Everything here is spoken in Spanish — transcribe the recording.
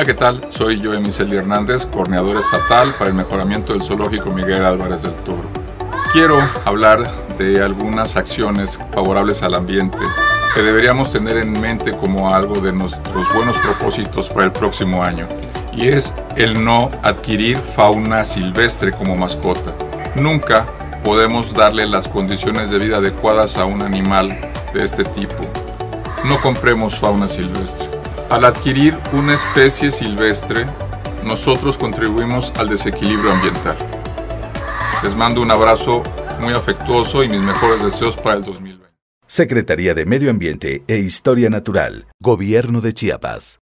Hola, ¿qué tal? Soy yo, Emiseli Hernández, coordinador estatal para el mejoramiento del zoológico Miguel Álvarez del Toro. Quiero hablar de algunas acciones favorables al ambiente que deberíamos tener en mente como algo de nuestros buenos propósitos para el próximo año, y es el no adquirir fauna silvestre como mascota. Nunca podemos darle las condiciones de vida adecuadas a un animal de este tipo. No compremos fauna silvestre. Al adquirir una especie silvestre, nosotros contribuimos al desequilibrio ambiental. Les mando un abrazo muy afectuoso y mis mejores deseos para el 2020. Secretaría de Medio Ambiente e Historia Natural, Gobierno de Chiapas.